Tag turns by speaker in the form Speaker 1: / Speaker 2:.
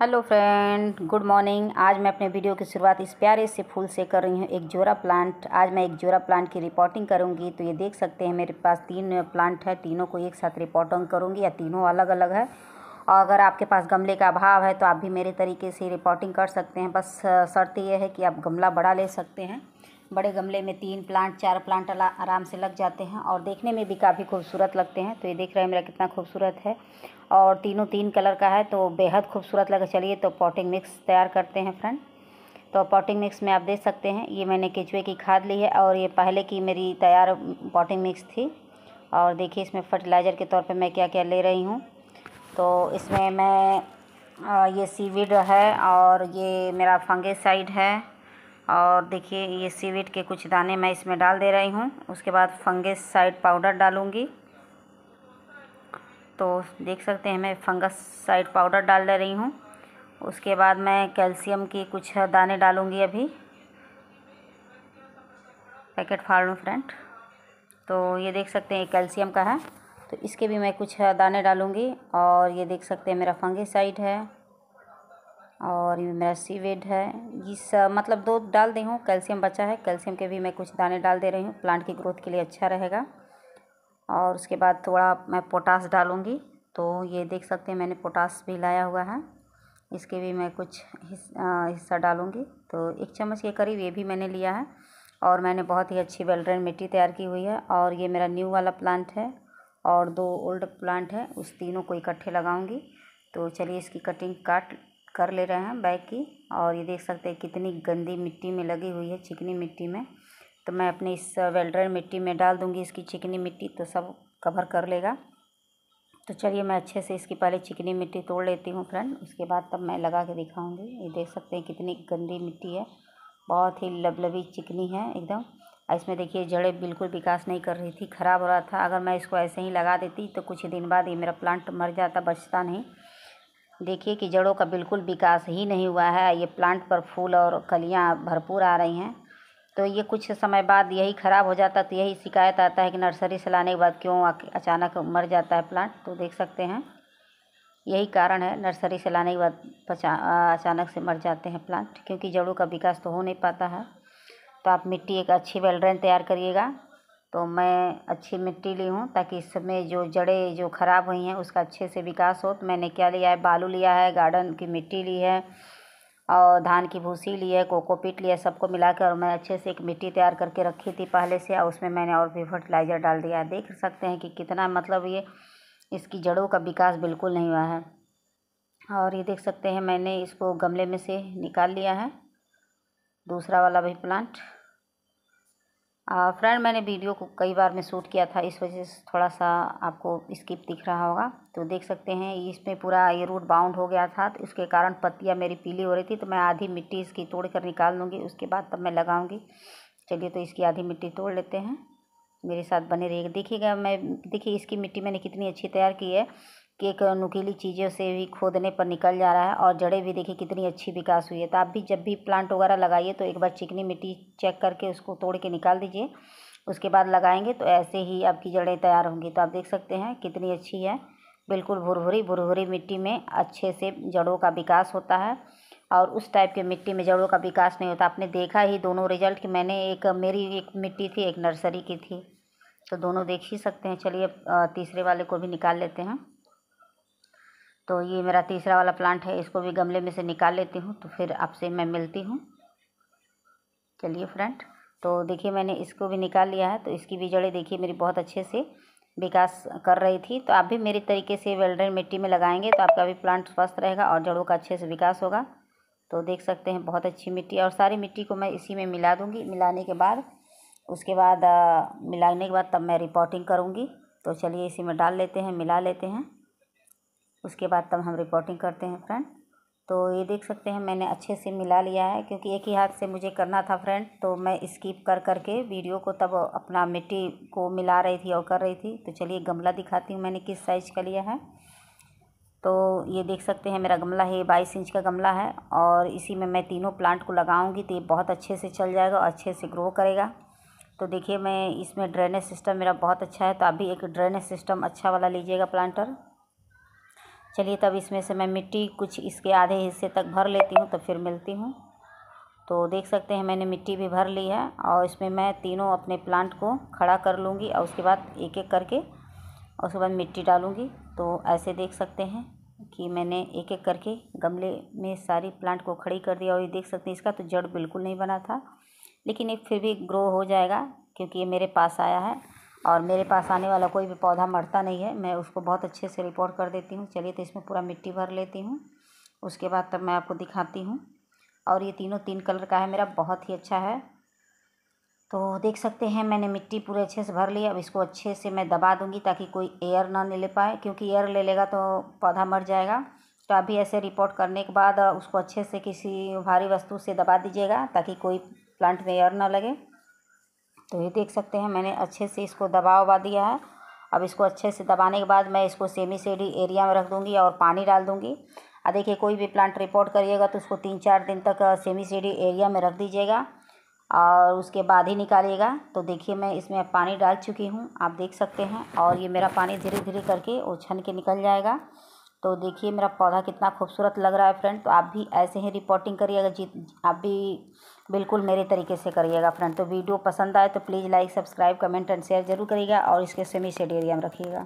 Speaker 1: Hello friend, good morning. आज मैं अपने वीडियो की शुरुआत इस प्यारे से फूल से कर रही हूँ। एक जोरा प्लांट। आज मैं एक जोरा प्लांट की रिपोर्टिंग करूँगी। तो ये देख सकते हैं, मेरे पास तीन प्लांट है। तीनों को एक साथ रिपोर्टिंग करूँगी। या तीनों अलग अलग है। और अगर आपके पास गमले का अभाव है तो आप भी मेरे तरीके से रिपोर्टिंग कर सकते हैं। बस शर्त यह है कि आप गमला बड़ा ले सकते हैं। बड़े गमले में तीन प्लांट, चार प्लांट आराम से लग जाते हैं। और देखने में भी काफ़ी खूबसूरत लगते हैं। तो ये देख रहे हैं, मेरा कितना खूबसूरत है। और तीनों तीन कलर का है तो बेहद खूबसूरत लगे। चलिए तो पॉटिंग मिक्स तैयार करते हैं फ्रेंड तो पॉटिंग मिक्स में आप देख सकते हैं, ये मैंने केचुए की खाद ली है और ये पहले की मेरी तैयार पॉटिंग मिक्स थी। और देखिए इसमें फर्टिलाइज़र के तौर पे मैं क्या क्या ले रही हूँ। तो इसमें मैं ये सीविड है और ये मेरा फंगेसाइड है। और देखिए ये सीविड के कुछ दाने मैं इसमें डाल दे रही हूँ। उसके बाद फंगस साइड पाउडर डालूँगी। तो देख सकते हैं मैं फंगस साइड पाउडर डाल दे रही हूँ। उसके बाद मैं कैल्शियम की कुछ दाने डालूँगी अभी। पैकेट फाड़ लूँ फ्रेंड। तो ये देख सकते हैं कैल्शियम का है। तो इसके भी मैं कुछ दाने डालूँगी और ये देख सकते हैं मेरा फंगिसाइड है और ये मेरा सीवेड है। इस मतलब दो डाल दी हूँ, कैल्शियम बचा है। कैल्शियम के भी मैं कुछ दाने डाल दे रही हूँ। प्लांट की ग्रोथ के लिए अच्छा रहेगा। और उसके बाद थोड़ा मैं पोटास डालूँगी। तो ये देख सकते हैं, मैंने पोटास भी लाया हुआ है। इसके भी मैं कुछ हिस्सा डालूँगी। तो एक चम्मच के करीब ये भी मैंने लिया है और मैंने बहुत ही अच्छी वेल्ड्रेन मिट्टी तैयार की हुई है और ये मेरा न्यू वाला प्लांट है और दो ओल्ड प्लांट है, उस तीनों को इकट्ठे लगाऊँगी। तो चलिए इसकी कटिंग काट, कर ले रहे हैं बैग की और ये देख सकते हैं कितनी गंदी मिट्टी में लगी हुई है, चिकनी मिट्टी में। तो मैं अपने इस वेल्डर मिट्टी में डाल दूँगी, इसकी चिकनी मिट्टी तो सब कवर कर लेगा। तो चलिए मैं अच्छे से इसकी पहले चिकनी मिट्टी तोड़ लेती हूँ फ्रेंड। उसके बाद तब मैं लगा के दिखाऊँगी। ये देख सकते हैं कितनी गंदी मिट्टी है। बहुत ही लबलबी चिकनी है एकदम। इसमें देखिए जड़ें बिल्कुल विकास नहीं कर रही थी, ख़राब हो रहा था। अगर मैं इसको ऐसे ही लगा देती तो कुछ दिन बाद ये मेरा प्लांट मर जाता, बचता नहीं। देखिए कि जड़ों का बिल्कुल विकास ही नहीं हुआ है। ये प्लांट पर फूल और कलियाँ भरपूर आ रही हैं। तो ये कुछ समय बाद यही ख़राब हो जाता तो यही शिकायत आता है कि नर्सरी से लाने के बाद क्यों अचानक मर जाता है प्लांट तो देख सकते हैं। यही कारण है, नर्सरी से लाने के बाद अचानक से मर जाते हैं प्लांट, क्योंकि जड़ों का विकास तो हो नहीं पाता है। तो आप मिट्टी एक अच्छी वेलड्रेन तैयार करिएगा तो मैं अच्छी मिट्टी ली हूँ, ताकि इसमें जो जड़ें जो ख़राब हुई हैं, उसका अच्छे से विकास हो। तो मैंने क्या लिया है? बालू लिया है, गार्डन की मिट्टी ली है और धान की भूसी ली है कोकोपीट लिया सबको मिला के और मैं अच्छे से एक मिट्टी तैयार करके रखी थी पहले से, और उसमें मैंने और भी फर्टिलाइज़र डाल दिया देख सकते हैं कि कितना मतलब ये, इसकी जड़ों का विकास बिल्कुल नहीं हुआ है। और ये देख सकते हैं, मैंने इसको गमले में से निकाल लिया है। दूसरा वाला भी प्लांट फ्रेंड, मैंने वीडियो को कई बार में शूट किया था, इस वजह से थोड़ा सा आपको स्किप दिख रहा होगा। तो देख सकते हैं, इसमें पूरा ये रूट बाउंड हो गया था तो इसके कारण पत्तियाँ मेरी पीली हो रही थी तो मैं आधी मिट्टी इसकी तोड़ कर निकाल लूँगी, उसके बाद तब मैं लगाऊँगी। चलिए तो इसकी आधी मिट्टी तोड़ लेते हैं। मेरे साथ बने रहिएगा देखिएगा, मैं, देखिए, इसकी मिट्टी मैंने कितनी अच्छी तैयार की है। कि नुकीली चीज़ों से भी खोदने पर निकल जा रहा है और जड़ें भी देखिए कितनी अच्छी विकास हुई है। तो आप भी जब भी प्लांट वगैरह लगाइए तो एक बार चिकनी मिट्टी चेक करके उसको तोड़ के निकाल दीजिए। उसके बाद लगाएँगे तो ऐसे ही आपकी जड़ें तैयार होंगी। तो आप देख सकते हैं कितनी अच्छी है। बिल्कुल भुरभुरी भुरभुरी मिट्टी में अच्छे से जड़ों का विकास होता है और उस टाइप के मिट्टी में जड़ों का विकास नहीं होता। आपने देखा ही दोनों रिज़ल्ट कि मैंने एक, मेरी एक मिट्टी थी, एक नर्सरी की थी। तो दोनों देख ही सकते हैं। चलिए तीसरे वाले को भी निकाल लेते हैं। तो ये मेरा तीसरा वाला प्लांट है, इसको भी गमले में से निकाल लेती हूँ तो फिर आपसे मैं मिलती हूँ। चलिए फ्रेंड तो देखिए मैंने इसको भी निकाल लिया है तो इसकी भी जड़ें देखिए मेरी बहुत अच्छे से विकास कर रही थी। तो आप भी मेरी तरीके से वेल्डर मिट्टी में लगाएँगे तो आपका भी प्लांट स्वस्थ रहेगा और जड़ों का अच्छे से विकास होगा। तो देख सकते हैं, बहुत अच्छी मिट्टी और सारी मिट्टी को मैं इसी में मिला दूँगी। मिलाने के बाद, उसके बाद मिलाने के बाद तब मैं रिपोर्टिंग करूँगी। तो चलिए इसी में डाल लेते हैं, मिला लेते हैं। उसके बाद तब हम रिपोर्टिंग करते हैं फ्रेंड तो ये देख सकते हैं, मैंने अच्छे से मिला लिया है, क्योंकि एक ही हाथ से मुझे करना था फ्रेंड तो मैं स्किप कर कर के वीडियो को तब अपना मिट्टी को मिला रही थी और कर रही थी. तो चलिए गमला दिखाती हूँ मैंने किस साइज़ का लिया है. तो ये देख सकते हैं, मेरा गमला है बाईस इंच का गमला है और इसी में मैं तीनों प्लांट को लगाऊँगी तो ये बहुत अच्छे से चल जाएगा और अच्छे से ग्रो करेगा. तो देखिए, मैं इसमें ड्रेनेज सिस्टम मेरा बहुत अच्छा है तो आप भी एक ड्रेनेज सिस्टम अच्छा वाला लीजिएगा प्लांटर चलिए तब इसमें से मैं मिट्टी कुछ इसके आधे हिस्से तक भर लेती हूँ तो फिर मिलती हूँ। तो देख सकते हैं मैंने मिट्टी भी भर ली है और इसमें मैं तीनों अपने प्लांट को खड़ा कर लूँगी और उसके बाद एक एक करके और उसके बाद मिट्टी डालूँगी। तो ऐसे देख सकते हैं कि मैंने एक एक करके गमले में सारी प्लांट को खड़ी कर दिया और ये देख सकते हैं इसका तो जड़ बिल्कुल नहीं बना था, लेकिन ये फिर भी ग्रो हो जाएगा क्योंकि ये मेरे पास आया है। और मेरे पास आने वाला कोई भी पौधा मरता नहीं है, मैं उसको बहुत अच्छे से रिपोर्ट कर देती हूँ। चलिए तो इसमें पूरा मिट्टी भर लेती हूँ। उसके बाद तब मैं आपको दिखाती हूँ। और ये तीनों तीन कलर का है मेरा, बहुत ही अच्छा है। तो देख सकते हैं, मैंने मिट्टी पूरे अच्छे से भर ली। अब इसको अच्छे से मैं दबा दूँगी ताकि कोई एयर ना ले ले पाए, क्योंकि एयर ले लेगा तो पौधा मर जाएगा। तो अभी ऐसे रिपोर्ट करने के बाद उसको अच्छे से किसी भारी वस्तु से दबा दीजिएगा ताकि कोई प्लांट में एयर ना लगे। तो ये देख सकते हैं, मैंने अच्छे से इसको दबा उबा दिया है। अब इसको अच्छे से दबाने के बाद मैं इसको सेमी सेडी एरिया में रख दूँगी और पानी डाल दूँगी। और देखिए, कोई भी प्लांट रिपोर्ट करिएगा तो उसको तीन चार दिन तक सेमी सेडी एरिया में रख दीजिएगा और उसके बाद ही निकालिएगा। तो देखिए, मैं इसमें पानी डाल चुकी हूँ, आप देख सकते हैं और ये मेरा पानी धीरे धीरे करके वो छन के निकल जाएगा। तो देखिए, मेरा पौधा कितना खूबसूरत लग रहा है फ्रेंड। तो आप भी ऐसे ही रिपोर्टिंग करिएगा जी आप भी बिल्कुल मेरे तरीके से करिएगा फ्रेंड। तो वीडियो पसंद आए तो please like subscribe comment and share ज़रूर करिएगा और इसके सेमी शेड एरिया में रखिएगा।